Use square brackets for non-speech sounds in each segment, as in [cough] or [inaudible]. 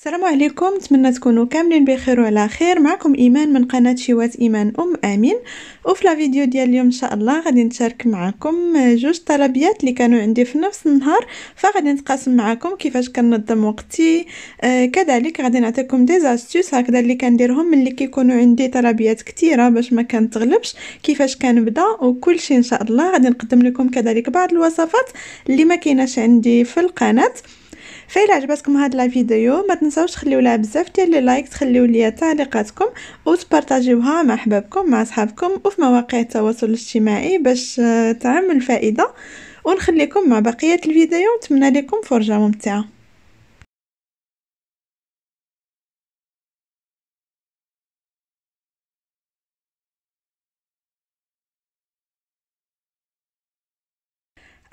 السلام عليكم. نتمنى تكونوا كاملين بخير وعلى خير. معكم إيمان من قناة شيوات إيمان أم آمين. وفي لا فيديو ديال اليوم إن شاء الله غادي نشارك معكم جوج طلبيات اللي كانوا عندي في نفس النهار. فغادي نتقاسم معكم كيفاش كنظم وقتي. آه كذلك غادي نعطيكم دي زاستوس هكذا اللي كنديرهم ملي كيكونوا عندي طلبيات كثيرة باش ما كنتغلبش. كيفاش كنبدأ وكل شيء إن شاء الله. غادي نقدم لكم كذلك بعض الوصفات اللي ما كايناش عندي في القناة. فإلا عجبتكم هاد لا فيديو ما تنساوش تخليو لها بزاف ديال لي لايك تخليو ليا تعليقاتكم وتبارطاجيوها مع أحبابكم مع أصحابكم وفي مواقع التواصل الاجتماعي باش تعم الفائدة. ونخليكم مع بقية الفيديو ونتمنى لكم فرجة ممتعة.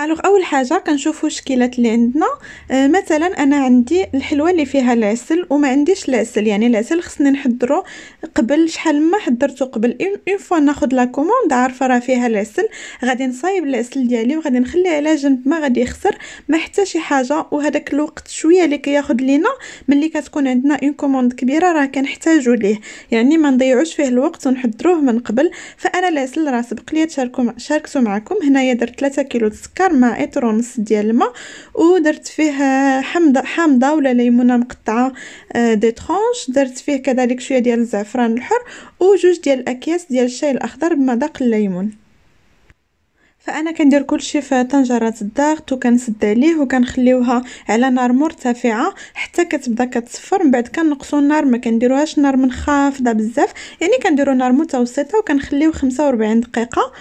alors أول حاجة كنشوفوا الشكيلات اللي عندنا. آه مثلا أنا عندي الحلوة اللي فيها العسل وما عنديش العسل. يعني العسل خصني نحضره قبل شحال ما حضرته قبل. une fois ناخذ la commande عارفة راه فيها العسل. غادي نصايب العسل ديالي وغادي نخليه على جنب ما غادي يخسر ما حتى شي حاجة. وهذاك الوقت شوية اللي كياخذ لينا ملي كتكون عندنا une commande كبيرة راه كنحتاجو ليه. يعني ما نضيعوش فيه الوقت ونحضروه من قبل. فأنا العسل راه سبق لي شاركته معكم. هنايا درت 3 كيلو سكر السكر مع اطر ونص ديال الماء ودرت فيه حامضه حامضه ولا ليمونة مقطعة آه، دي ترونش درت فيه كذلك شوية ديال الزعفران الحر وجوج ديال الأكياس ديال الشاي الأخضر بمذاق الليمون. فأنا كندير كلشي في طنجرة الضغط وكنسد عليه وكنخليوها على نار مرتفعة حتى كتبدأ كتصفر. من بعد كنقصوا النار ما كنديروهاش نار منخفضة بزاف. يعني كنديروا نار متوسطة وكنخليوه 45 دقيقة.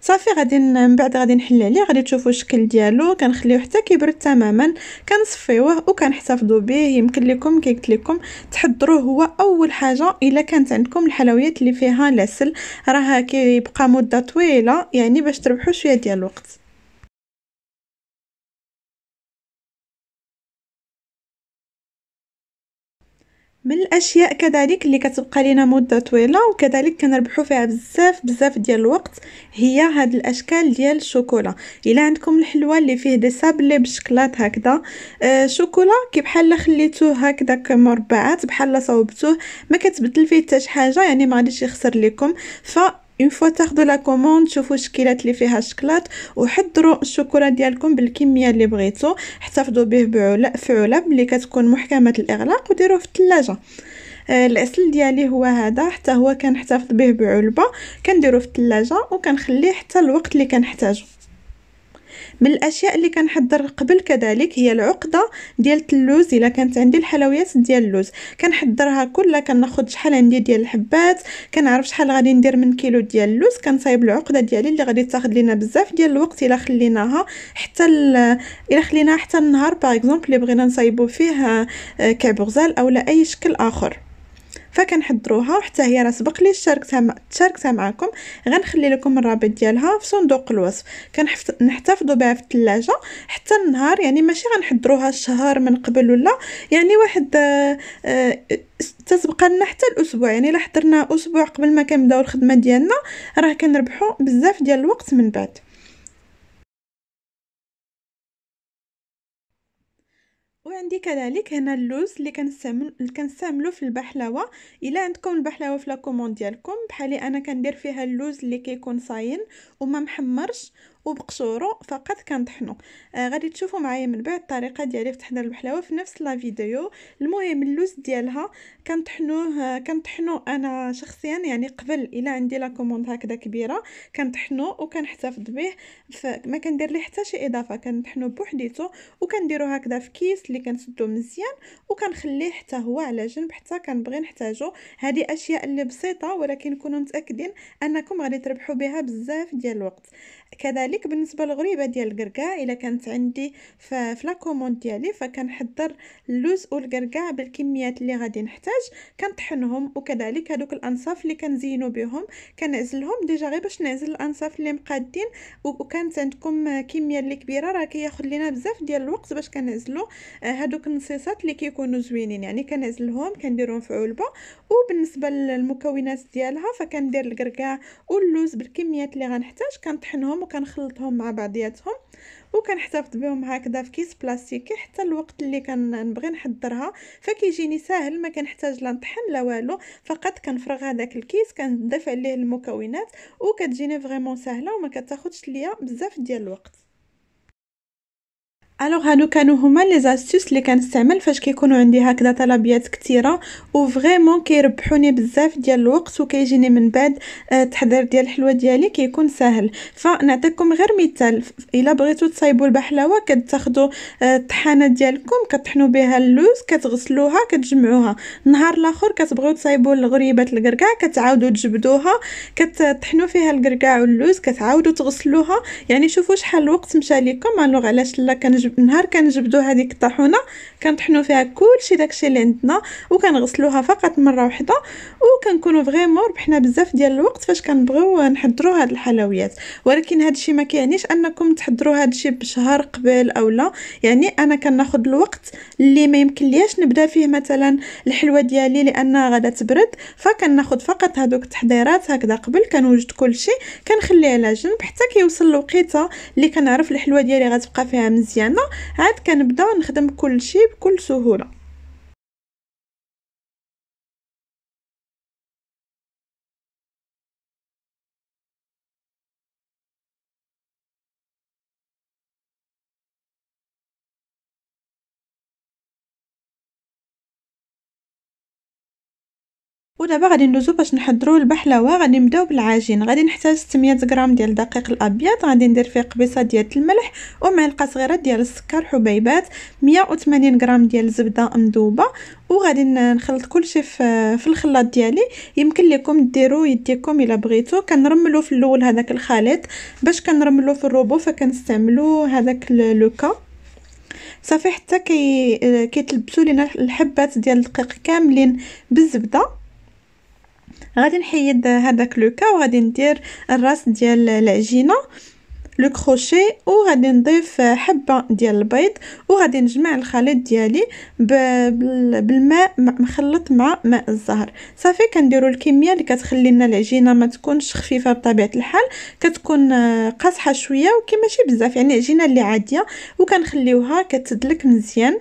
صافي غادي من بعد غادي نحل عليه غادي تشوفوا الشكل ديالو كنخليوه حتى كيبرد تماما كنصفيوه وكنحتفظوا به يمكن لكم قلت لكم. تحضروه هو أول حاجة إلا كانت عندكم الحلويات اللي فيها العسل راه كيبقى مدة طويلة يعني باش تربحوا شوية ديال الوقت. من الأشياء كذلك اللي كتبقى لينا مدة طويلة وكذلك كنربحوا فيها بزاف بزاف ديال الوقت هي هاد الأشكال ديال الشوكولا. إلا عندكم الحلوى اللي فيه des sablés بالشكلاط هكذا آه شوكولا كي بحال خليتوه هكذاك مربعات بحال صوبتوه ما كتبدل فيه حتى شي حاجة يعني ما غاديش يخسر لكم. ف une fois تاخذوا la commande شوفوا الشكيلات اللي فيها الشكلاط وحضروا الشوكولا ديالكم بالكميه اللي بغيتو احتفظوا به بعلب في علب اللي كتكون محكمه الاغلاق وديروه في الثلاجه آه العسل ديالي هو هذا حتى هو كنحتفظ به بعلبه كنديرو في الثلاجه وكنخليه حتى الوقت اللي كنحتاجو من الأشياء اللي كنحضر قبل كذلك هي العقدة ديال اللوز. إلا كانت عندي الحلويات ديال اللوز كنحضرها كلها كناخذ شحال عندي ديال الحبات كنعرف شحال غادي ندير من كيلو ديال اللوز. كنصايب العقدة ديالي اللي غادي تاخذ لينا بزاف ديال الوقت إلا خليناها حتى إلا خليناها حتى النهار. باغ اكزومبل اللي بغينا نصايبو فيه آه، كعب غزال اولا اي شكل آخر. فكنحضروها حتى هي راه سبق لي شاركتها شاركتها معكم غنخلي لكم الرابط ديالها في صندوق الوصف. كنحتفظوا بها في الثلاجة حتى النهار يعني ماشي غنحضروها الشهر من قبل ولا يعني واحد آه، آه، تتبقى لنا حتى الأسبوع. يعني إلا حضرنا أسبوع قبل ما كنبداو الخدمة ديالنا راه كنربحوا بزاف ديال الوقت من بعد. وعندي كذلك هنا اللوز اللي كنستعمل كنستعملو في البقلاوة. إلا عندكم البقلاوة في la commande ديالكم بحالي أنا كندير فيها اللوز اللي كيكون sain وما محمرش وبقشورو فقط كنطحنو. آه غادي تشوفوا معايا من بعد الطريقة ديالي في تحضير البقلاوة في نفس la vidéo. المهم اللوز ديالها كنطحنوه كنطحنو أنا شخصيا يعني قبل إلا عندي la commande هكذا كبيرة كنطحنو وكنحتفظ به. ما كندير ليه حتى شي إضافة كنطحنو بوحديتو وكنديرو هكذا في كيس اللي كنسدو مزيان وكنخليه حتى هو على جنب حتى كنبغي نحتاجو. هذه أشياء اللي بسيطة ولكن كونوا متأكدين أنكم غادي تربحوا بها بزاف ديال الوقت. كذلك بالنسبة للغريبة ديال القرقاع. إلا كانت عندي في la commande ديالي فكنحضر اللوز والقرقاع بالكميات اللي غادي نحتاج. كنطحنهم وكذلك هذوك الأنصاف اللي كنزينوا بهم. كنعزلهم déjà غير باش نعزل الأنصاف اللي مقادين. وكانت عندكم كمية اللي كبيرة راه كياخذ لينا بزاف ديال الوقت باش كنعزلوا هذوك النصيصات اللي كيكونوا زوينين. يعني كنعزلهم كنديرهم في علبة. وبالنسبة للمكونات ديالها فكندير القرقاع واللوز بالكميات اللي غنحتاج. كنطحنهم وكنخلطهم مع بعضياتهم وكنحتفظ بهم هكذا في كيس بلاستيكي حتى الوقت اللي كنبغي نحضرها. فكيجيني ساهل ما كنحتاج لا نطحن لا والو فقط كنفرغ هذاك الكيس كنضيف عليه المكونات وكتجيني vraiment سهله وما كتاخذش ليا بزاف ديال الوقت. alors هادو كانوا هما les astuces اللي كنستعمل فاش كيكونوا عندي هكذا طلبيات كثيره و vraiment كيربحوني بزاف ديال الوقت وكيجيني من بعد التحضير ديال الحلوه ديالي كيكون ساهل فنعطيكم غير مثال الا بغيتو تصايبوا البقلاوه كتاخذوا الطحانه ديالكم كتطحنوا بها اللوز كتغسلوها كتجمعوها نهار الآخر كتبغيو تصايبوا الغريبات القرقاع كتعاودوا تجبدوها كتطحنوا فيها القرقاع واللوز كتعاودوا تغسلوها يعني شوفوا شحال الوقت مشى لكم alors علاش لا كنج نهار كنجبدو هذيك الطاحونة كنطحنوا فيها كلشي داكشي اللي عندنا وكنغسلوها فقط مرة واحدة وكنكونوا vraiment ربحنا بزاف ديال الوقت فاش كنبغيو نحضروا هاد الحلويات. ولكن هذا الشيء ما كيعنيش أنكم تحضروا هذا الشيء بشهر قبل أو لا. يعني أنا كناخذ الوقت اللي ما يمكن لياش نبدا فيه مثلا الحلوة ديالي لانها غادا تبرد فكناخذ فقط هذوك التحضيرات هكذا قبل كنوجد كلشي كنخليه على جنب حتى كيوصل الوقيتة اللي كنعرف الحلوة ديالي غتبقى فيها مزيانة. عاد كنبدا نخدم كلشي بكل سهولة. ودابا غادي ندوزو باش نحضروا البحلاوة غادي نبداو بالعجين. غادي نحتاج 600 غرام ديال الدقيق الأبيض غادي ندير فيه قبيصة ديال الملح ومعلقه صغيرة ديال السكر حبيبات 180 غرام ديال الزبده مذوبة. وغادي نخلط كلشي في, في الخلاط ديالي. يمكن لكم ديروا يديكم إلا بغيتو. كنرملو في الأول هذاك الخليط. باش كنرملو في الروبو فكنستعملوا هذاك لوكا صافي حتى كي كيتلبسوا لينا الحبات ديال الدقيق كاملين بالزبدة. غادي نحيد هذاك لوكا وغادي ندير الراس ديال العجينة لو كروشي وغادي نضيف حبة ديال البيض وغادي نجمع الخليط ديالي بالماء مخلط مع ماء الزهر. صافي كنديروا الكمية اللي كتخلي لنا العجينة ما تكونش خفيفة بطبيعة الحال كتكون قاصحة شوية وكي ماشي بزاف يعني عجينة اللي عادية وكنخليوها كتدلك مزيان.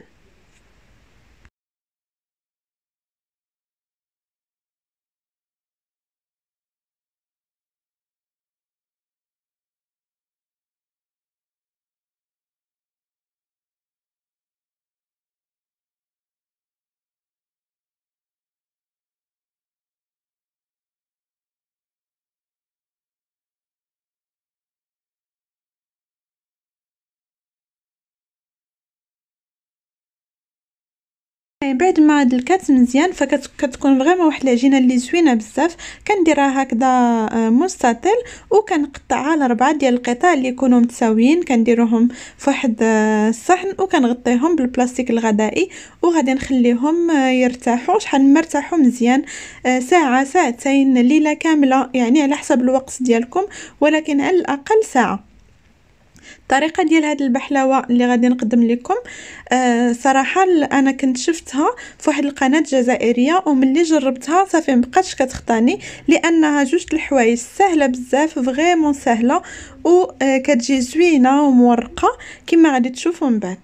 بعد ما دلكات مزيان فكتكون فريمون واحد العجينة اللي زوينة بزاف. كنديرها هكذا آه، مستطيل وكنقطعها على ربعة ديال القطع اللي يكونوا متساويين. كنديروهم في واحد آه، الصحن وكنغطيهم بالبلاستيك الغذائي وغادي نخليهم آه، يرتاحوا. شحال ما مزيان ساعة ساعتين ليلة كاملة. يعني على حسب الوقت ديالكم ولكن على الأقل ساعة. الطريقة ديال هاد البحلاوة اللي غادي نقدم لكم. آه صراحة أنا كنت شفتها في واحد القناة جزائرية وملي جربتها صافي مبقاتش كتخطاني لأنها جوج الحوايج سهلة بزاف فريمون سهلة وكتجي زوينة ومورقة كما غادي تشوفوا من بعد.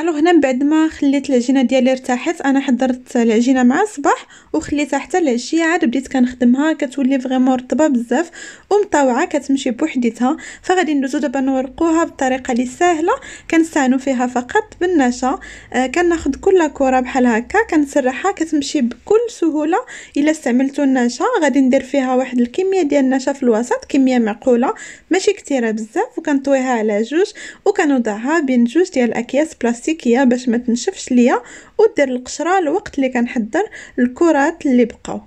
alors هنا من بعد ما خليت العجينة ديالي ارتاحت أنا حضرت العجينة مع الصباح وخليتها حتى العشية عاد بديت كنخدمها كتولي vraiment رطبة بزاف ومطاوعه كتمشي بوحديتها. فغادي ندوزو دابا نورقوها بالطريقة اللي سهله كنستعانوا فيها فقط بالنشا. آه كناخذ كل كره بحال هكا كنسرحها كتمشي بكل سهولة إلا استعملتوا النشا. غادي ندير فيها واحد الكمية ديال النشا في الوسط كمية معقولة ماشي كثيره بزاف وكنطويها على جوج وكنوضعها بين جوج ديال الاكياس بلاستيك بلاستيكيه باش ما تنشفش ليا ودير القشرة الوقت اللي كنحضر الكرات اللي بقاو.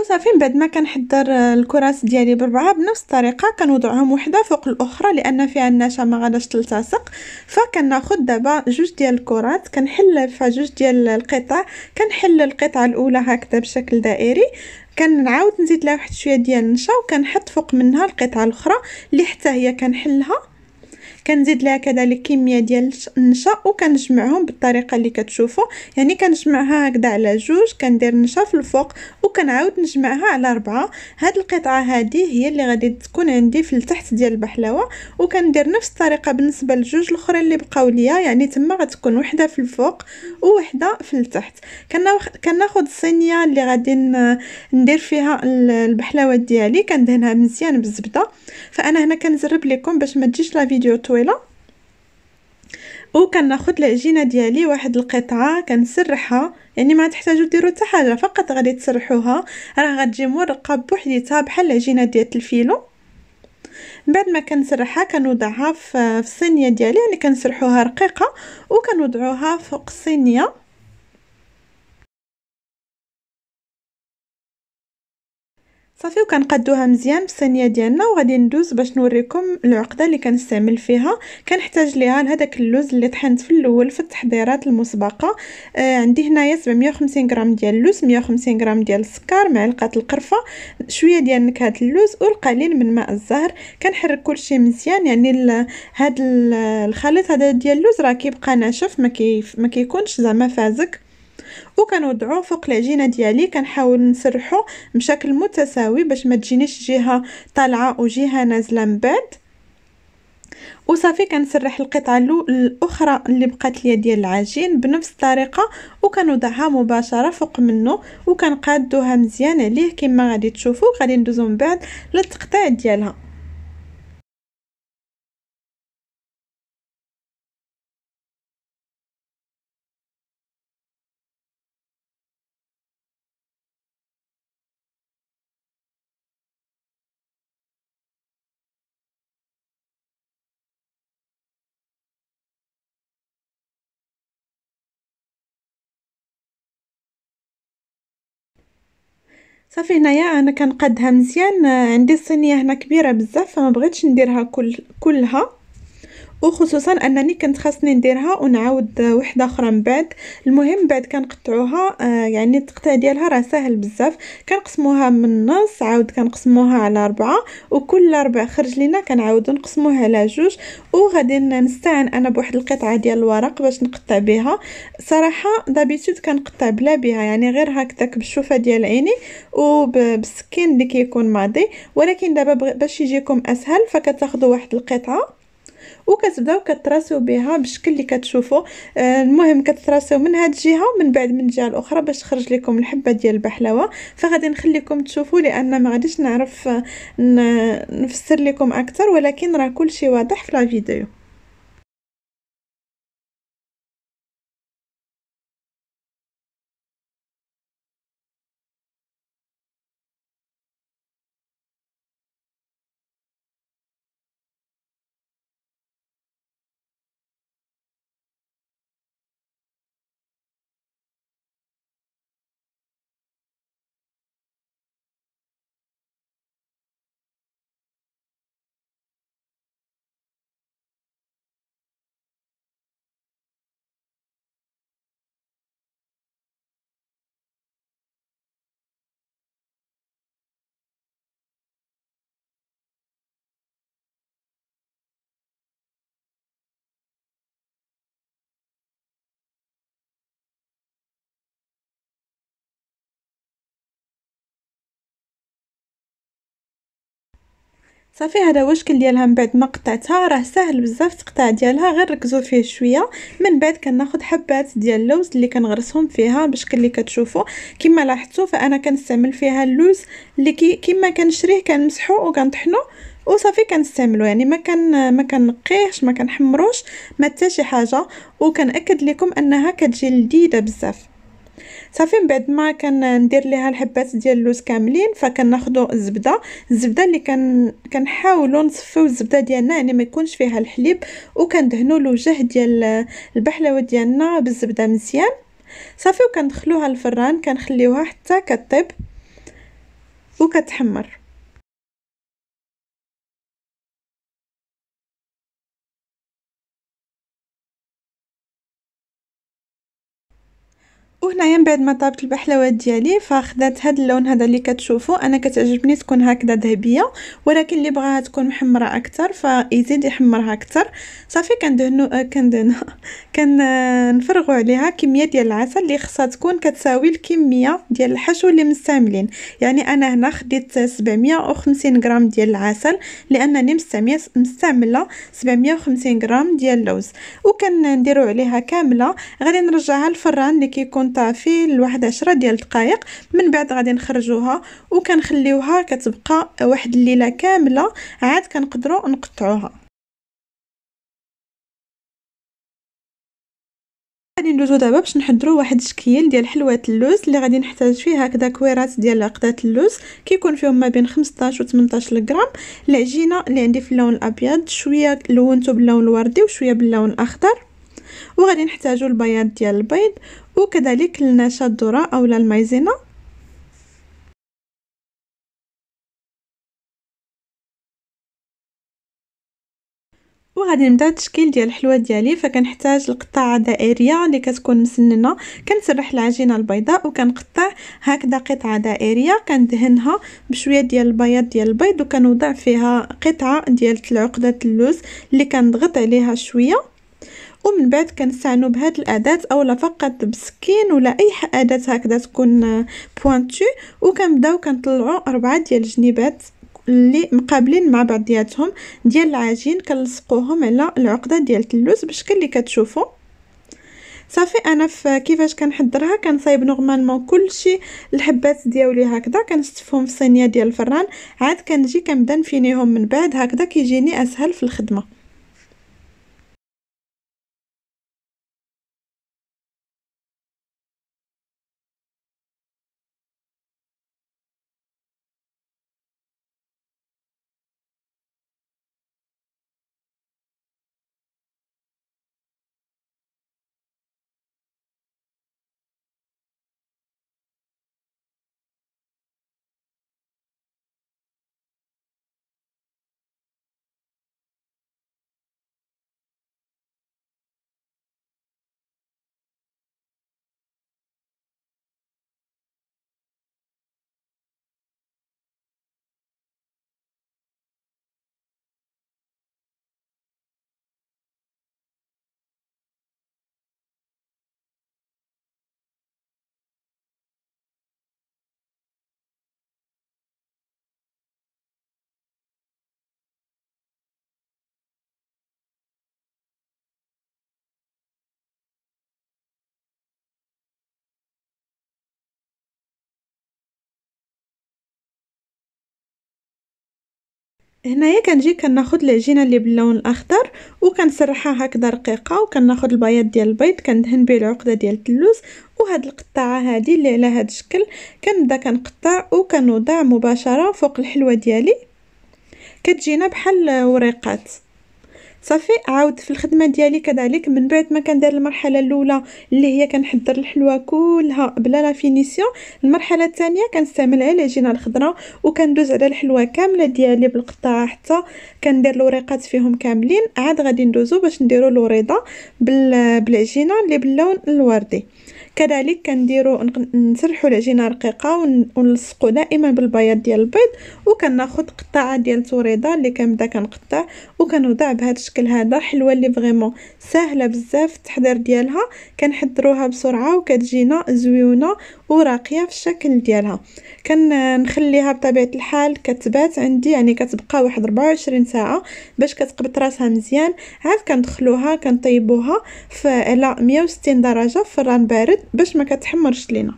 وصافي من بعد ما كنحضر الكرات ديالي بربعه بنفس الطريقة كنوضعهم وحدة فوق الأخرى لأن فيها النشا ما غاداش تلتصق. فكناخذ دابا جوج ديال الكرات كنحل في جوج ديال القطع كنحل القطعة الأولى هكذا بشكل دائري. كنعاود نزيد لها واحد شوية ديال النشا وكنحط فوق منها القطعة الأخرى اللي حتى هي كنحلها. كنزيد لها كذلك كمية ديال النشا وكنجمعهم بالطريقة اللي كتشوفوا يعني كنجمعها هكذا على جوج كندير النشا في الفوق وكنعاود نجمعها على أربعة هاد القطعة هذه هي اللي غادي تكون عندي في التحت ديال البحلاوة. وكندير نفس الطريقة بالنسبة للجوج الاخرين اللي بقاو ليا. يعني تما غتكون وحدة في الفوق وحده في التحت. كناخذ الصينيه اللي غادي ندير فيها البحلاوه ديالي. كندهنها مزيان بالزبده فأنا هنا كنزرب لكم باش ما تجيش لا فيديو طويله وكناخذ العجينه ديالي واحد القطعة كنسرحها يعني ما تحتاجوا ديروا حتى حاجة فقط غادي تسرحوها. راه غتجي مرقة بوحديتها بحال العجينه ديال الفيلو. بعد ما كنسرحها كنوضعها في الصينيه ديالي يعني كنسرحوها رقيقة وكنوضعوها فوق الصينية. صافي وكنقادوها مزيان بالصينيه ديالنا وغادي ندوز باش نوريكم العقدة اللي كنستعمل فيها. كنحتاج ليها لهداك اللوز اللي طحنت في الأول في التحضيرات المسبقة. آه عندي هنايا 750 غرام ديال اللوز 150 غرام ديال السكر معلقة القرفة شوية ديال نكهة اللوز والقليل من ماء الزهر. كنحرك كلشي مزيان يعني هاد الخليط هذا ديال اللوز راه كيبقى ناشف ما كيف ما كيكونش زعما فازك. وكنوضعو فوق العجينة ديالي كنحاول نسرحو بشكل متساوي باش ما تجينيش جهة طالعة وجهه نازلة من بعد. وصافي كنسرح القطعة الأخرى اللي بقات ليا ديال العجين بنفس الطريقة وكنوضعها مباشرة فوق منه وكنقادوها مزيان عليه. كما غادي تشوفوا غادي ندوزو من بعد للتقطيع ديالها. صافي هنايا أنا كنقادها مزيان عندي الصينيه هنا كبيرة بزاف فما بغيتش نديرها كل كلها وخصوصا أنني كنت خاصني نديرها ونعاود وحدة أخرى من بعد. المهم بعد كنقطعوها آه يعني التقطيع ديالها راه ساهل بزاف. كنقسموها من النص عاود كنقسموها على أربعة وكل ربع خرج لينا كنعاودو نقسموه على جوج. وغادي نستعن أنا بواحد القطعة ديال الورق باش نقطع بها. صراحة d'habitude كنقطع بلا بها يعني غير هكذاك بالشوفه ديال عيني وبالسكين اللي كيكون ماضي. ولكن دابا باش يجيكم أسهل فكتاخذوا واحد القطعة. وكتبداو كت tracer يو بها بالشكل اللي كتشوفوا آه المهم كت tracer يو من هاد الجهة ومن بعد من الجهة الأخرى باش تخرج لكم الحبة ديال البقلاوة. فغادي نخليكم تشوفوا لأن ما غاديش نعرف نفسر لكم أكثر ولكن راه كلشي واضح في لا فيديو. صافي هذا هو الشكل ديالها من بعد ما قطعتها؟ راه ساهل بزاف التقطاع ديالها غير ركزوا فيه شوية. من بعد كناخذ حبات ديال اللوز اللي كنغرسهم فيها بالشكل اللي كتشوفوا كما لاحظتوا فأنا كنستعمل فيها اللوز اللي كي كما كنشريه كنمسحو وكنطحنو. وصافي كنستعملو يعني ما كان ما كنقيهش ما كنحمروش ما حتى شي حاجة. وكنأكد لكم أنها كتجي لذيذة بزاف. صافي من بعد ما كندير ليها الحبات ديال اللوز كاملين فكناخذوا الزبدة. الزبدة اللي كان كنحاولوا نصفيو الزبدة ديالنا يعني ما يكونش فيها الحليب وكندهنوا الوجه ديال البحلاوه ديالنا بالزبدة مزيان. صافي وكندخلوها الفران كنخليوها حتى كطيب وكتحمر. وهنايا من بعد ما طابت البحلوات ديالي فخدات هاد اللون هذا اللي كتشوفوا أنا كتعجبني تكون هكذا ذهبية ولكن اللي بغاها تكون محمرة أكثر فيزيد يحمرها أكثر صافي كندهنو كندهن [laughs] كنفرغوا عليها كمية ديال العسل اللي خصها تكون كتساوي الكمية ديال الحشو اللي مستعملين. يعني أنا هنا خديت 750 غرام ديال العسل لأنني مستعملة 750 غرام ديال اللوز. وكنديروا عليها كاملة. غادي نرجعها للفران اللي كيكون طافي لواحد عشرة ديال الدقائق من بعد غادي نخرجوها وكنخليوها كتبقى واحد الليلة كاملة عاد كنقدروا نقطعوها. غادي ندوزو دابا باش نحضروا واحد الشكيل ديال حلوات اللوز اللي غادي نحتاج فيه هكذا كويرات ديال عقدات اللوز كيكون فيهم ما بين 15 و 18 غرام العجينة اللي عندي في اللون الأبيض شوية لونته باللون الوردي وشوية باللون الأخضر. وغادي نحتاجو البياض ديال البيض وكذلك النشا الذره اولا المايزينا. وغادي نبدأ التشكيل ديال الحلوه ديالي فكنحتاج القطعه دائرية اللي كتكون مسننة. كنسرح العجينة البيضاء وكنقطع هكذا قطعة دائرية. كندهنها بشوية ديال البياض ديال البيض وكنوضع فيها قطعة ديال العقدة اللوز اللي كنضغط عليها شوية. ومن بعد كنستعنوا بهاد الأداة اولا فقط بسكين ولا أي أداة هكذا تكون pointue وكنبداو كنطلعوا أربعة ديال الجنيبات اللي مقابلين مع بعضياتهم ديال العجين كنلصقوهم على العقدة ديال اللوز بالشكل اللي كتشوفوا صافي أنا في كيفاش كنحضرها؟ كنصايب normalement كلشي الحبات ديالي هكذا كنستفهم في صينية ديال الفران عاد كنجي كنبدا نفينيهم من بعد هكذا كيجيني أسهل في الخدمة. هنايا كنجي كناخد العجينة اللي باللون الأخضر وكنسرحها هكذا رقيقة وكناخد البياض ديال البيض كندهن به العقدة ديال اللوز وهاد القطعة هذه اللي على هاد الشكل كنبدا كنقطع وكنوضع مباشرة فوق الحلوة ديالي. كتجينا بحال وريقات صافي عاود في الخدمة ديالي كذلك. من بعد ما كندير المرحلة الأولى اللي هي كنحضر الحلوه كلها بلا لا فينيسيون المرحلة الثانية كنستعمل على العجينه الخضراء وكندوز على الحلوه كاملة ديالي بالقطاعة حتى كندير الوريقات فيهم كاملين. عاد غادي ندوزو باش نديرو الوريدة بالعجينة اللي باللون الوردي. كذلك كنديرو نسرحو العجينه رقيقة ونلصقو دائما بالبياض ديال البيض وكناخد قطاعة ديال الوريدة اللي كنبدا كنقطع وكنوضع بهذا الشكل هذا حلوة اللي vraiment سهله بزاف التحضير ديالها. كنحضروها بسرعة وكتجينا زويونة وراقية في الشكل ديالها. كنخليها بطبيعة الحال كتبات عندي يعني كتبقى واحد 24 ساعة باش كتقبط راسها مزيان. عاد كندخلوها كنطيبوها على 160 درجة فران بارد باش ما كتحمرش لينا.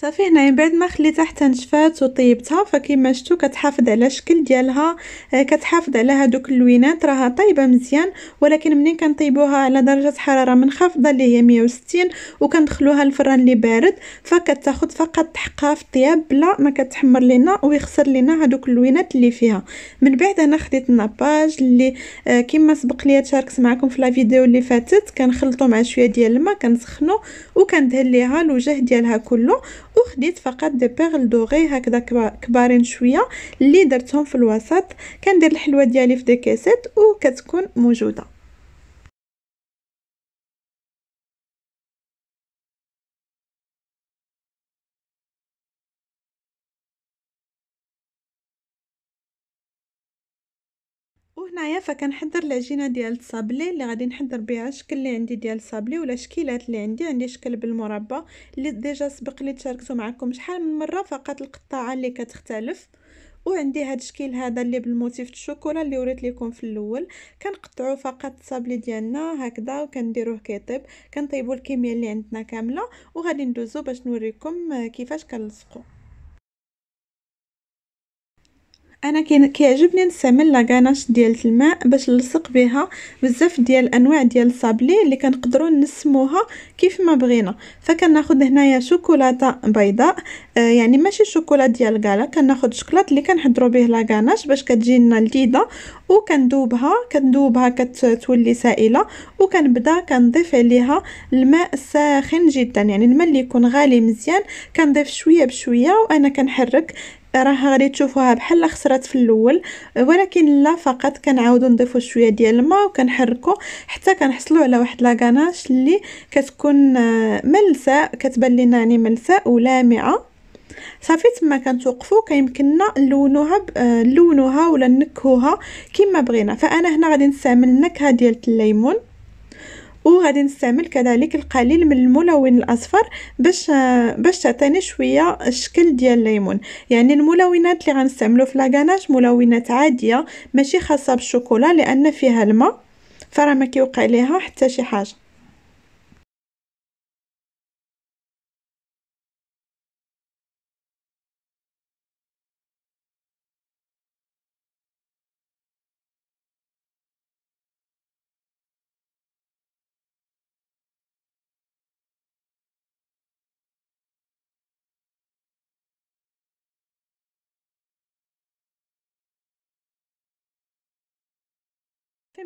صافي هنايا بعد ما خليتها حتى نشفات وطيبتها فكيما شفتوا كتحافظ على الشكل ديالها. آه، كتحافظ على هادوك اللوينات راها طايبه مزيان ولكن منين كنطيبوها على درجة حرارة منخفضه اللي هي 160 وكندخلوها الفران اللي بارد فكتاخذ فقط حقها في الطياب بلا ما كتحمر لينا ويخسر لينا هادوك اللوينات اللي فيها. من بعد أنا خديت الناباج اللي آه، كما سبق لي تشاركت معكم في لا فيديو اللي فاتت كنخلطو مع شوية ديال الماء كنسخنو وكندهن ليها الوجه ديالها كله. وخديت فقط دي بيرل دوغي هكذا كبارين شوية اللي درتهم في الوسط. كندير الحلوة ديالي في دي كيسات وكتكون موجودة. وهنايا فكنحضر العجينه ديال الصابلي اللي غادي نحضر بها الشكل اللي عندي ديال الصابلي ولا شكيلات اللي عندي. عندي شكل بالمربى اللي déjà سبق لي تشاركتو معكم شحال من مرة فقط القطاعة اللي كتختلف. وعندي هاد الشكل هذا اللي بال motif الشوكولا اللي وريت لكم في الأول. كنقطعوا فقط الصابلي ديالنا هكذا وكنديروه كيطيب. كنطيبوا الكمية اللي عندنا كاملة وغادي ندوزو باش نوريكم كيفاش كنلصقوا أنا كيعجبني نستعمل la ganache ديال الماء باش نلصق بها. بزاف ديال الأنواع ديال الصابلي اللي كنقدروا نسموها كيف ما بغينا. فكناخذ هنايا شوكولاتة بيضاء آه يعني ماشي شوكولا ديال كالا كناخذ شوكولات اللي كنحضروا به لاكاناش باش كتجي لنا لذيذة وكندوبها كندوبها كتولي سائلة وكنبدا كنضيف عليها الماء ساخن جدا. يعني الماء اللي يكون غالي مزيان كنضيف شوية بشوية وأنا كنحرك راه غادي تشوفوها بحال خسرات في الأول. ولكن لا فقط كنعاودو نضيفو شوية ديال الماء وكنحركو حتى كنحصلوا على واحد لاكاناش اللي كتكون آه، ملساء كتبان لينا يعني ملساء ولامعه صافي تما كنتوقفوا كيمكننا نلونوها آه، نلونوها ولا نكهوها كما بغينا. فأنا هنا غادي نستعمل النكهة ديال الليمون وغادي نستعمل كذلك القليل من الملون الأصفر باش باش تعطيني شوية الشكل ديال الليمون. يعني الملونات اللي غنستعملو في لاكاناش ملونات عادية ماشي خاصة بالشوكولا لأن فيها الماء فراه ما كيوقع ليها حتى شي حاجة.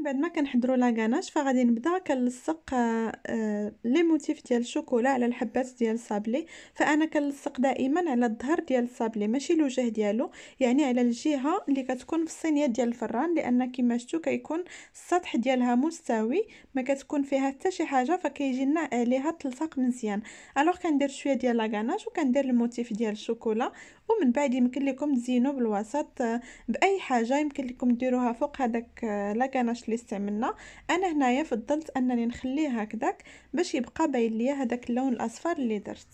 من بعد ما كنحضروا la ganache فغادي نبدا كنلصق آه les motifs ديال الشوكولا على الحبات ديال الصابلي. فأنا كنلصق دائما على الظهر ديال الصابلي ماشي الوجه ديالو يعني على الجهة اللي كتكون في الصينية ديال الفران لأن كما شفتوا كيكون السطح ديالها مستوي ما كتكون فيها حتى شي حاجة فكيجي لنا عليها تلصق مزيان. alors كندير شوية ديال la ganache وكندير ال motif ديال الشوكولا ومن بعد يمكن لكم تزينوا بالوسط بأي حاجة يمكن لكم ديروها فوق هذاك لاكاناش اللي استعملنا أنا هنايا فضلت أنني نخليه هكذاك باش يبقى باين ليا هذاك اللون الأصفر اللي درت.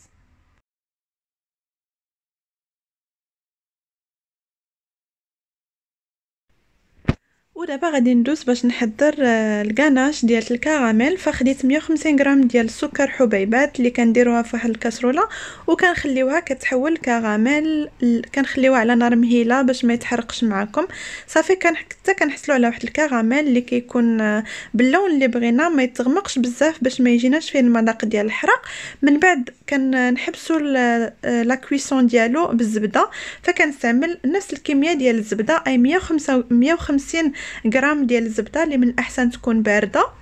ودابا غادي ندوز باش نحضر آه، الكاناش ديال الكراميل فخديت 150 غرام ديال السكر حبيبات اللي كنديروها في واحد الكاسرولة وكنخليوها كتحول كراميل كنخليوها على نار مهيلة باش ما يتحرقش معكم صافي كان حتى كنحصلوا على واحد الكراميل اللي كيكون آه، باللون اللي بغينا ما يتغمقش بزاف باش ما يجيناش فيه المذاق ديال الحرق. من بعد كنحبسوا لا كويسون ديالو بالزبدة. فكنستعمل نفس الكمية ديال الزبدة أي 150 غرام ديال الزبدة اللي من الأحسن تكون باردة.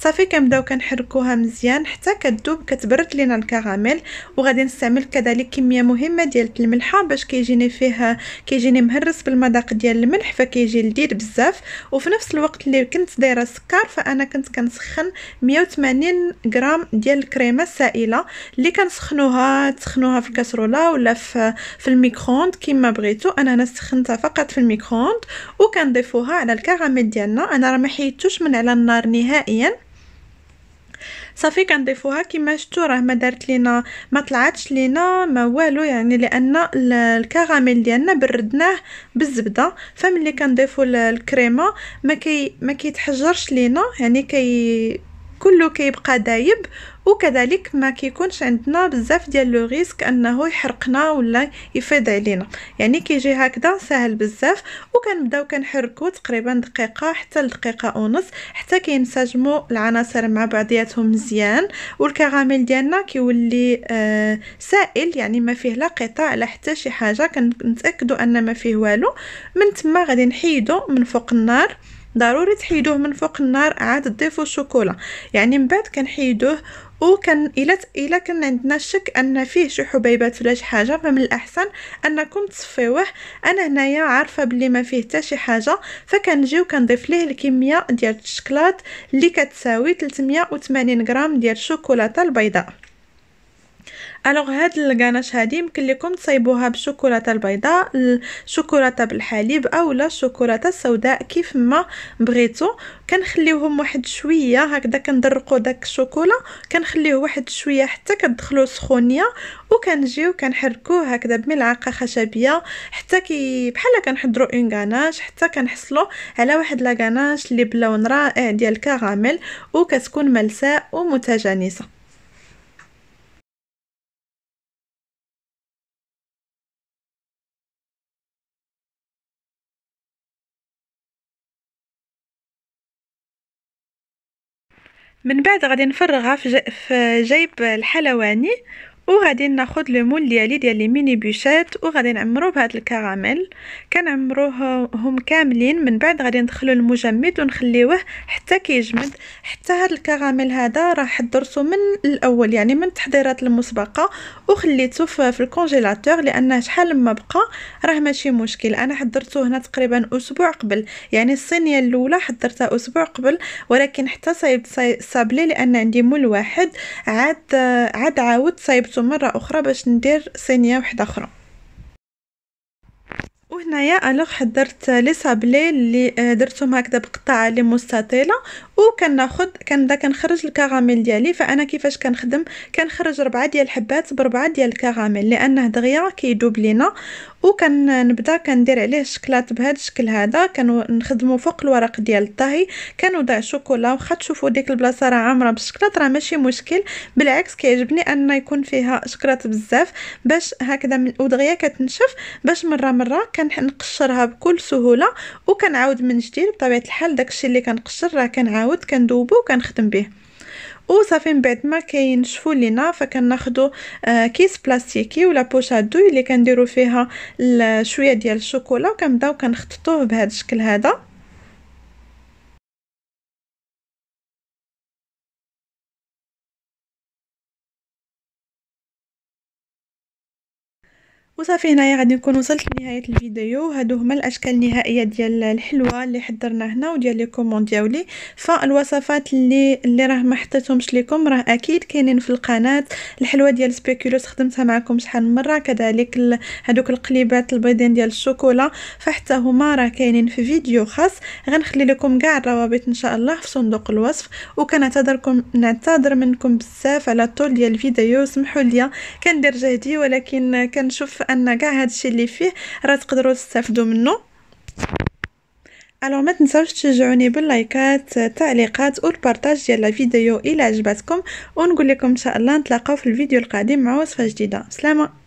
صافي كنبداو كنحركوها مزيان حتى كتذوب كتبرد لينا الكراميل وغادي نستعمل كذلك كمية مهمة ديال الملحه باش كيجيني فيه كيجيني مهرس بالمذاق ديال الملح فكيجي لذيذ بزاف. وفي نفس الوقت اللي كنت دايرة السكر فأنا كنت كنسخن 180 غرام ديال الكريمة السائلة اللي كنسخنوها تسخنوها في الكاسرولة ولا في في ال micro-ondes كما بغيتو. أنا هنا سخنتها فقط في ال micro-ondes وكنضيفوها على الكراميل ديالنا. أنا راه ما حيدتوش من على النار نهائيا. صافي كنضيفوها كما شفتوا راه ما دارت لينا ما طلعتش لينا ما والو يعني لأن الكراميل ديالنا بردناه بالزبدة. فملي كنضيفوا الكريمة ما كي ما كيتحجرش لينا يعني كي كله كيبقى دايب وكذلك ما كيكونش عندنا بزاف ديال le risque أنه يحرقنا ولا يفيض علينا. يعني كيجي هكذا سهل بزاف وكنبداو كنحركو تقريبا دقيقة حتى لدقيقة ونص حتى كينسجموا العناصر مع بعضياتهم مزيان. والكراميل ديالنا كيولي آه سائل يعني ما فيه لا قطع لا حتى شي حاجة. كنتاكدوا أن ما فيه والو. من تما غادي نحيدو من فوق النار. ضروري تحيدوه من فوق النار عاد تضيفوا الشوكولا. يعني من بعد كنحيدوه وكان إلا إلا كان عندنا شك أن فيه شي حبيبات ولا شي حاجة فمن الأحسن أنكم تصفيوه. أنا هنايا عارفة بلي ما فيه حتى شي حاجة فكنجيو كنضيف ليه الكمية ديال الشكلاط اللي كتساوي 380 غرام ديال الشوكولاتة البيضاء. ألوغ هاد الكاناش هادي يمكن لكم تصايبوها بالشوكولاته البيضاء الشوكولاتة بالحليب أولا الشوكولاتة السوداء كيف ما بغيتو. كنخليوهم واحد شوية هكذا كندرقوا داك الشوكولا كنخليوه واحد شوية حتى كتدخلوا سخونية وكنجيو كنحركوه هكذا بملعقة خشبية حتى كي بحال كنحضروا اون غاناش حتى كنحصلوا على واحد لا غاناش اللي بلون رائع ديال الكراميل وكتكون ملساء ومتجانسة. من بعد غادي نفرغها في جيب الحلواني وغادي ناخذ le moule ديالي ديال les mini bouchées وغادي نعمرو بهاد الكراميل. كنعمروهم كاملين. من بعد غادي ندخلو المجمد ونخليوه حتى كيجمد. حتى هاد الكراميل هذا راه حضرته من الأول يعني من التحضيرات المسبقة وخليته في ال congélateur لأن شحال ما بقى راه ماشي مشكل. أنا حضرته هنا تقريبا أسبوع قبل. يعني الصينية الأولى حضرتها أسبوع قبل ولكن حتى صايبت صابلي لأن عندي مول واحد. عاد عاد عاود صايبته مرة أخرى باش ندير صينية وحدة أخرى. وهنايا ألوغ حضرت لي صابلي اللي آه، درتهم هكذا بقطع لي مستطيلة وكناخذ كنبدا كنخرج الكراميل ديالي فأنا كيفاش كنخدم؟ كنخرج ربعة ديال الحبات بربعة ديال الكراميل لأنه دغيا كيدوب لينا. وكنبدا كندير عليه الشكلاط بهذا الشكل هذا. كنخدمو فوق الورق ديال الطهي. كنوضع شوكولا. واخا تشوفوا ديك البلاصة راه عامرة بالشكلاط راه ماشي مشكل. بالعكس كيعجبني أن يكون فيها شكلاط بزاف. باش هكذا ودغيا كتنشف. باش مره مرة كنقشرها بكل سهولة. وكنعاود من جديد بطبيعة الحال داكشي اللي كنقشر راه كنعاود. كندوبو وكنخدم به. وصافي من بعد ما كينشفوا لينا فكناخذوا آه كيس بلاستيكي ولا poche à douille اللي كنديروا فيها شوية ديال الشوكولا وكنبداو كنخططوه بهذا الشكل هذا. وصافي هنايا غادي نكون وصلت لنهاية الفيديو. هادو هما الأشكال النهائية ديال الحلوة اللي حضرنا هنا وديال les commandes ديالي. فالوصفات اللي اللي راه ما حطيتهمش لكم راه أكيد كاينين في القناة. الحلوة ديال سبيكولوس خدمتها معكم شحال من مرة. كذلك هادوك القليبات البيضين ديال الشوكولا. فحتى هما راه كاينين في فيديو خاص. غنخلي لكم كاع الروابط إن شاء الله في صندوق الوصف. وكنعتذركم نعتذر منكم بزاف على الطول ديال الفيديو. سمحوا لي كندير جهدي ولكن كنشوف أن كاع هادشي اللي فيه راه تقدروا تستافدوا منه ألو ما تنساوش تشجعوني باللايكات التعليقات والبارطاج ديال الفيديو إلى عجبتكم ونقول لكم ان شاء الله نتلاقاو في الفيديو القادم مع وصفه جديده سلامه